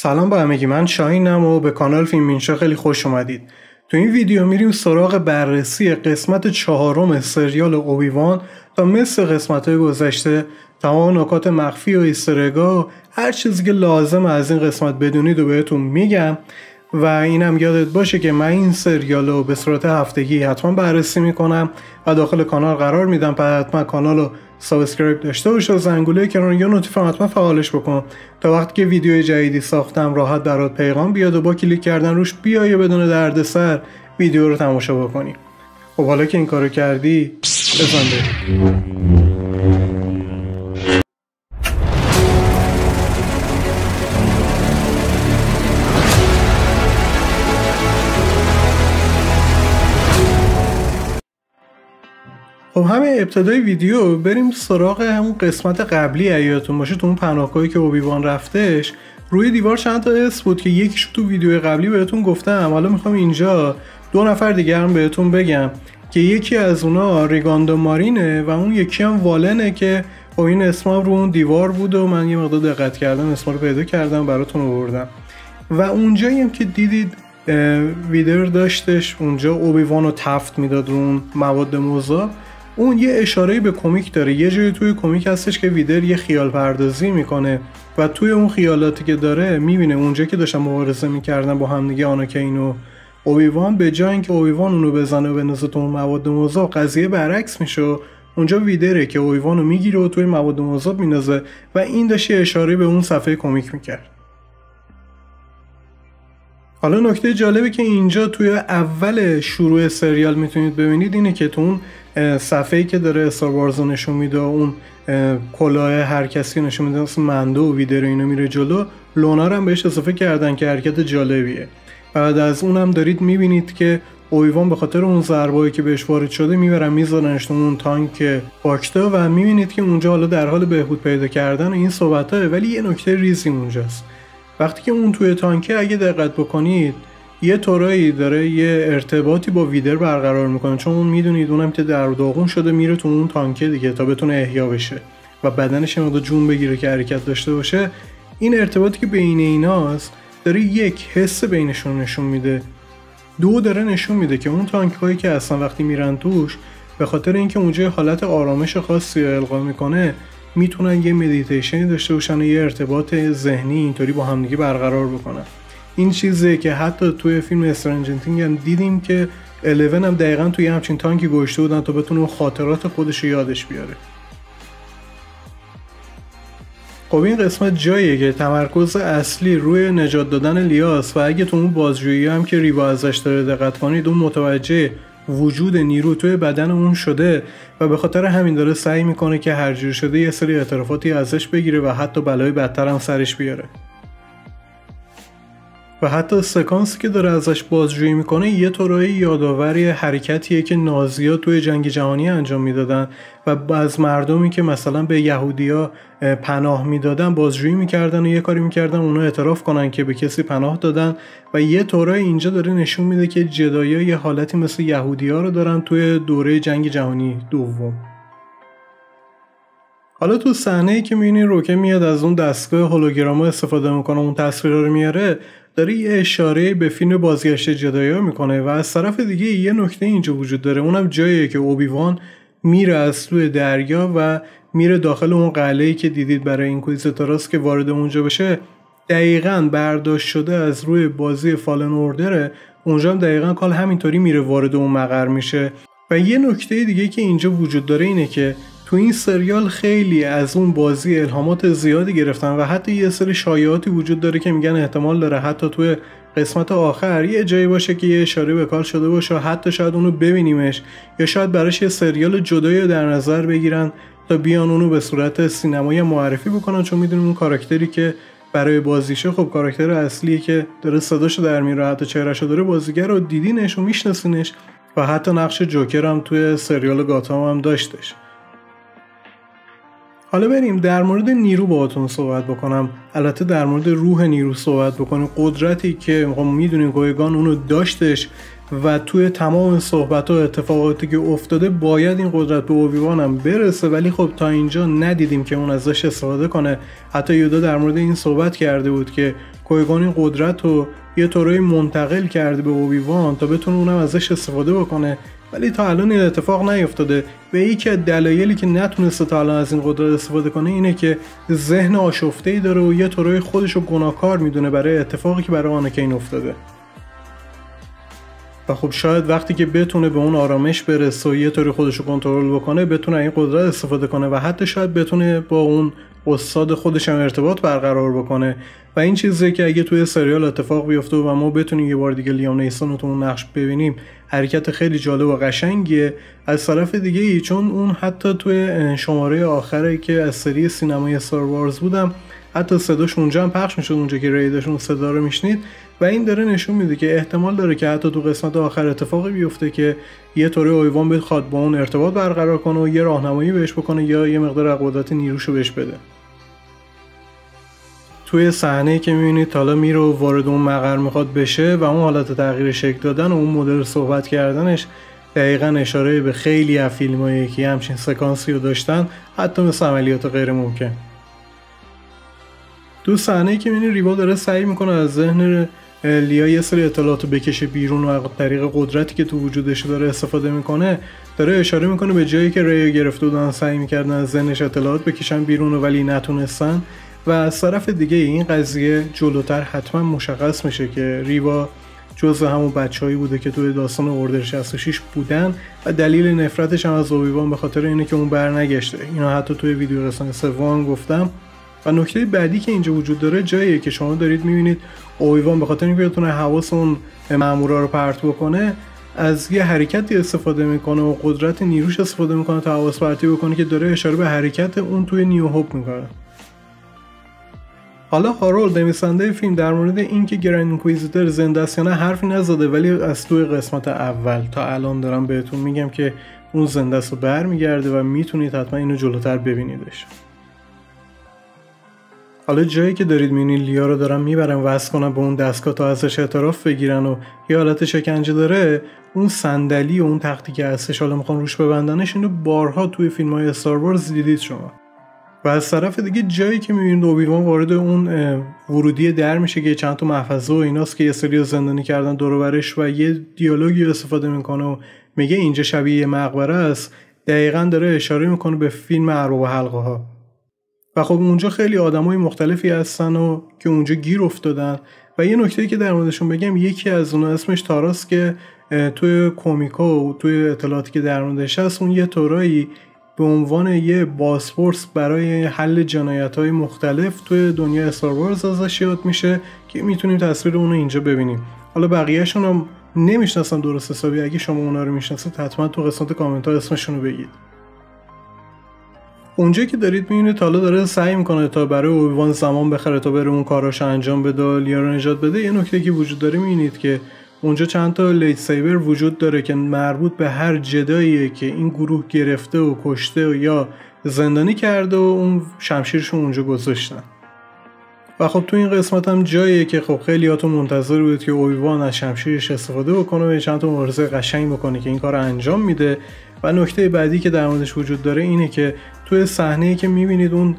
سلام به همگی من شاهینم و به کانال فیلم اینشا خیلی خوش اومدید. تو این ویدیو میریم سراغ بررسی قسمت چهارم سریال اوبی‌وان تا مثل قسمت های گذشته تمام نکات مخفی و easter egg ها هر چیزی که لازم از این قسمت بدونید و بهتون میگم. و اینم یادت باشه که من این سریال رو به صورت هفتگی حتما بررسی می‌کنم و داخل کانال قرار میدم پس حتما کانال رو subscribe داشته باش و زنگوله کنار یا notification حتما فعالش بکن تا وقتی که ویدیو جدیدی ساختم راحت برات پیغام بیاد و با کلیک کردن روش بیای بدون دردسر ویدیو رو تماشا بکنی. خب حالا که این کارو کردی بزن خب همه ابتدای ویدیو بریم سراغ همون قسمت قبلی یادتون باشه. تو اون پناهگاهی که اوبیوان رفتش روی دیوار چند تا اسم بود که یکیش تو ویدیو قبلی بهتون گفتم. حالا می‌خوام اینجا دو نفر دیگه هم بهتون بگم که یکی از اونا ریگاندو مارینه و اون یکی هم والنه که خب این اسم رو اون دیوار بود و من یه مقدار دقت کردم اسم رو پیدا کردم براتون آوردم. و اونجایی هم که دیدید ویدر داشتش اونجا اوبیوان رو تفت می‌داد رو اون مواد مذاب اون یه اشاره به کمیک داره. یه جایی توی کمیک هستش که ویدر یه خیال پردازی می‌کنه و توی اون خیالاتی که داره می‌بینه اونجا که داشتن مبارزه می‌کردن با همدیگه آناکین و اویوان به جای اینکه اویوان اونو بزنه و بندازه تو مواد مذاب قضیه برعکس میشه اونجا ویدره که اویوان رو می‌گیره و توی مواد مذاب میندازه و این داشت اشاره به اون صفحه کمیک می‌کرد. حالا نکته جالبی که اینجا توی اول شروع سریال می‌تونید ببینید اینه که تو اون صفحه‌ای که داره استار نشون میده اون کلاه هر کسی نشون میده مثل مندو و ویدر اینو میره جلو. لونا هم بهش اضافه کردن که حرکت جالبیه. بعد از اونم دارید می‌بینید که اویوان به خاطر اون ضربایی که بهش وارد شده می‌برن میذارنش اون تانک باکتا و می‌بینید که اونجا حالا در حال بهبود پیدا کردن این صحبت ولی یه نکته ریزی اونجاست. وقتی که اون توی تانکه اگه دقت بکنید یه طورایی داره یه ارتباطی با ویدر برقرار می‌کنه چون اون می‌دونید اونم که در داغون شده میره تو اون تانکه دیگه تا بتونه احیا بشه و بدنش هم جون بگیره که حرکت داشته باشه. این ارتباطی که بین ایناست داره یک حس بینشون نشون میده. دو داره نشون میده که اون تانک هایی که اصلا وقتی میرن توش به خاطر اینکه اونجا حالت آرامش خاصی القا می‌کنه می‌تونن یه مدیتیشنی داشته باشن و یه ارتباط ذهنی اینطوری با همدیگه برقرار بکنن. این چیزه که حتی توی فیلم Stranger Things هم دیدیم که 11 هم دقیقا توی همچین تانکی گذاشته بودن تا بتونه خاطرات خودش یادش بیاره. خب این قسمت جاییه که تمرکز اصلی روی نجات دادن لیاس و اگه تو اون بازجویی هم که ریوا ازش داره دقت کنید اون متوجه وجود نیرو توی بدن اون شده و به خاطر همین داره سعی می‌کنه که هر جور شده یه سری اعترافاتی ازش بگیره و حتی بلای بدتر هم سرش بیاره. و حتی سکانسی که داره ازش بازجویی می‌کنه یه طورایی یادآوری حرکتیه که نازیا توی جنگ جهانی انجام می‌دادن و از مردمی که مثلا به یهودیا پناه می‌دادن بازجویی می‌کردن و یه کاری می‌کردن اونا اعتراف کنن که به کسی پناه دادن و یه طورایی اینجا داره نشون میده که جدایا یه حالتی مثل یهودیا رو دارن توی دوره جنگ جهانی دوم. حالا تو صحنه ای که می‌بینی روکه میاد از اون دستگاه هولوگراما استفاده می‌کنه اون تصویر رو میاره. داره یه اشاره به فیلم بازگشت جدایا می‌کنه و از طرف دیگه یه نکته اینجا وجود داره. اونم جاییه که اوبیوان میره از توی دریا و میره داخل اون قلعه که دیدید برای این کویزتاراس که وارد اونجا بشه. دقیقا برداشت شده از روی بازی فالن اوردره اونجا هم دقیقا کال همینطوری میره وارد اون مقر میشه. و یه نکته دیگه که اینجا وجود داره اینه که تو این سریال خیلی از اون بازی الهامات زیادی گرفتن و حتی یه سری شایعاتی وجود داره که میگن احتمال داره حتی توی قسمت آخر یه جایی باشه که یه اشاره به کار شده باشه و حتی شاید اونو ببینیمش یا شاید براش یه سریال جدایی در نظر بگیرن تا بیان اونو به صورت سینمایی معرفی بکنن چون می‌دونیم اون کاراکتری که برای بازیشه خب کاراکتر اصلیه که داره صداشو در میره حتی چهرهشو داره بازیگر رو دیدینش و میشناسینش و حتی نقش جوکر هم توی سریال گاتام هم داشتش. حالا بریم در مورد نیرو باهاتون صحبت بکنم. البته در مورد روح نیرو صحبت بکنیم. قدرتی که خب می‌دونیم گویگان اونو داشتش و توی تمام صحبت و اتفاقاتی که افتاده باید این قدرت به اوبیوان هم برسه. ولی خب تا اینجا ندیدیم که اون ازش استفاده کنه. حتی یودا در مورد این صحبت کرده بود که کویگان این قدرت رو یه طوری منتقل کرده به اوبیوان تا بتونه اونم ازش استفاده بکنه. ولی تا الان این اتفاق نیفتاده و یکی از دلایلی که نتونسته تا الان از این قدرت استفاده کنه اینه که ذهن آشفته ای داره و یه طوری خودش رو گناهکار می‌دونه برای اتفاقی که برای آنکین افتاده. و خب شاید وقتی که بتونه به اون آرامش برسه و یه طوری خودش رو کنترل بکنه بتونه این قدرت استفاده کنه و حتی شاید بتونه با اون استاد خودش هم ارتباط برقرار بکنه و این چیزی که اگه توی سریال اتفاق بیفته و ما بتونیم یه بار دیگه لیام نیسون رو تو اون نقش ببینیم حرکت خیلی جالب و قشنگیه. از طرف دیگه ای چون اون حتی توی شماره آخره که از سری سینمای ستار وارز بودم حتی صداش اونجا هم پخش می‌شد اونجا که ریدشون صدا رو میشنید. و این داره نشون میده که احتمال داره که حتی تو قسمت آخر اتفاقی بیفته که یه طوری اویوان بخواد با اون ارتباط برقرار کنه و یه راهنمایی بهش بکنه یا یه مقدار قدرت نیروشو بهش بده. توی صحنه که می‌بینید حالا میره وارد اون مقر می‌خواد بشه و اون حالت تغییر شکل دادن و اون مدل صحبت کردنش دقیقا اشاره به خیلی از فیلم که همچین سکانسی رو داشتن حتی مثل عملیات غیر ممکن تو صحنه که می‌بینی ریوا داره سعی می‌کنه از ذهن لیا یه سری اطلاعات بکشه بیرون و طریق قدرتی که تو وجودش داره استفاده می‌کنه داره اشاره می‌کنه به جایی که ریو گرفته بودن سعی می‌کردن از ذهنش اطلاعات بکشن بیرون ولی نتونستن. و از طرف دیگه این قضیه جلوتر حتما مشخص میشه که ریوا جزء همون بچههایی بوده که توی داستان اوردر 66 بودن و دلیل نفرتش هم از اوبیوان به خاطر اینه که اون برنگشته. اینا حتی توی ویدیو رسانه سوم گفتم نکته بعدی که اینجا وجود داره جاییه که شما دارید می‌بینید. اوبی‌وان به خاطر اینکه بتونه حواس اون مامورا رو پرت بکنه از یه حرکتی استفاده می‌کنه و قدرت نیروش استفاده می‌کنه تا حواس پرتی بکنه که داره اشاره به حرکت اون توی New Hope می‌کنه. حالا هارولد نویسنده فیلم در مورد اینکه Grand Inquisitor زنده است یا نه حرفی نزده ولی از توی قسمت اول تا الان دارم بهتون میگم که اون زنده است و برمیگرده و می‌تونید حتما اینو جلوتر ببینیدش. حالا جایی که دارید می‌بینید لیا رو دارن می‌برن وصل کنن به اون دستگاه تا ازش اعتراف بگیرن و یه حالت شکنجه داره اون صندلی و اون تختی که هستش حالا می‌خوان روش ببندنش اینو بارها توی فیلم های استار دیدید شما. و از طرف دیگه جایی که می‌بینید اوبیوان وارد اون ورودی در میشه که چند تا محفظه و ایناست که یه سری زندانی کردن دور و یه دیالوگی استفاده می‌کنه و میگه اینجا شبیه مقبره است. دقیقا داره اشاره می‌کنه به فیلم ارباب حلقه ها و خب اونجا خیلی آدمای مختلفی هستن و که اونجا گیر افتادن. و یه نکته که در موردشون بگم یکی از اونها اسمش تاراس که توی کومیکا و توی اطلاعاتی که در موردش هست اون یه طورایی به عنوان یه باسپورس برای حل جنایت های مختلف توی دنیا استاروارز ازش یاد میشه که می‌تونیم تصویر اونو اینجا ببینیم. حالا بقیهشون هم نمی‌شناسم درست حسابی اگه شما اونا رو می‌شناسید حتما تو قسمت کامنت ها اسمشون رو بگید. اونجا که دارید می‌بینید حالا داره سعی می‌کنه تا برای اویوان زمان بخره تا بره اون کاراش انجام بده لیا رو نجات بده. یه نکته که وجود داره می‌بینید که اونجا چند تا لیت سیبر وجود داره که مربوط به هر جداییه که این گروه گرفته و کشته و یا زندانی کرده و اون شمشیرشون اونجا گذاشتن. و خب تو این قسمت هم جاییه که خب خیلی منتظر بود که اویوان از شمشیرش استفاده بکنه و چند تا مبارزه قشنگ بکنه که این کار انجام میده. و نکته بعدی که در موردش وجود داره اینه که توی صحنه که می‌بینید اون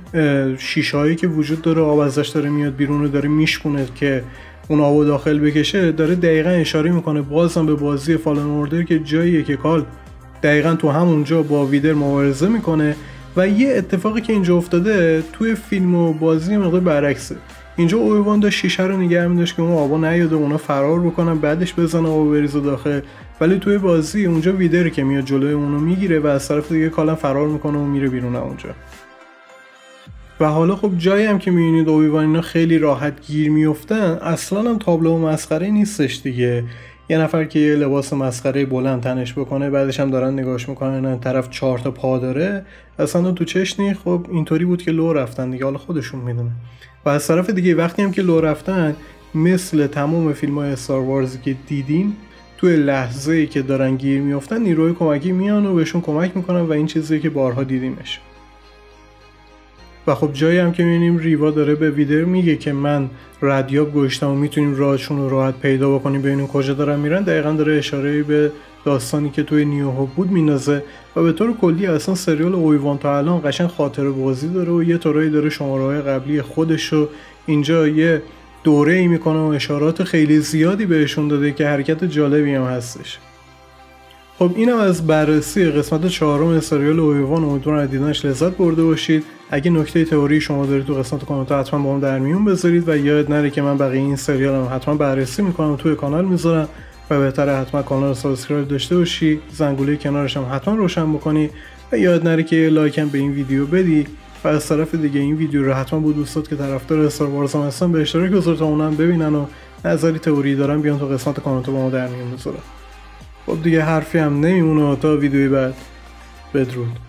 شیشهایی که وجود داره آب ازش داره میاد بیرون رو داره میشکونه که اون آب داخل بکشه داره دقیقا اشاره می‌کنه بازم به بازی فالن اوردر که جاییه که کال دقیقا تو همونجا با ویدر مبارزه می‌کنه و یه اتفاقی که اینجا افتاده توی فیلم و بازی مقدار برعکسه. اینجا اویوان داشت شیشه رو نگه میداشت که اون آبا نیاده اونا فرار بکنن بعدش بزنه آب بریزه داخل. ولی توی بازی اونجا ویدر که میاد جلوی اونو می‌گیره و از طرف دیگه کالا فرار می‌کنه و میره بیرون اونجا. و حالا خب جایی هم که می‌بینید اویوان اینا خیلی راحت گیر میفتن اصلا هم تابلو و مسخره نیستش دیگه. یه نفر که یه لباس مسخره بلند تنش بکنه بعدش هم دارن نگاش می‌کنن طرف چهار تا پا داره. اصلا تو چشنی خب اینطوری بود که لو رفتن دیگه حالا خودشون می‌دونه و از طرف دیگه وقتی هم که لو رفتن مثل تمام فیلم های استار وارزی که دیدیم توی لحظه ای که دارن گیر میفتن نیروی کمکی میان و بهشون کمک می‌کنن و این چیزی که بارها دیدیمش. و خب جایی هم که می‌بینیم ریوا داره به ویدر میگه که من ردیاب گشتم و می‌تونیم راهشون رو راحت پیدا بکنیم ببینیم کجا دارن میرن دقیقا داره اشاره به داستانی که توی نیو بود میندازه و به طور کلی اصلا سریال اویوان تا الان قشنگ خاطر بازی داره و یه طورایی داره شماره قبلی خودش رو اینجا یه دوره ای می‌کنه و اشارات خیلی زیادی بهشون داده که حرکت جالبی هم هستش. خب اینم از بررسی قسمت چهارم سریال اوبی‌وان. امیدوارم از دیدنش لذت برده باشید. اگه نکته تئوری شما دارید تو قسمت کامنت حتما با هم در میون بذارید و یاد نره که من بقیه این سریال هم حتما بررسی می‌کنم توی کانال می‌ذارم و بهتره حتما کانال رو subscribe داشته باشی. زنگوله کنارش هم حتما روشن بکنی و یاد نره که لایک هم به این ویدیو بدی و از طرف دیگه این ویدیو رو حتما با دوستات که طرفدار استار وارز هستن به اشتراک بذار تا اونم ببینن و نظری تئوری دارن بیان تو قسمت کامنت با ما در میون بذارن خب دیگه حرفی هم نمیمونه تا ویدیوی بعد. بدرود.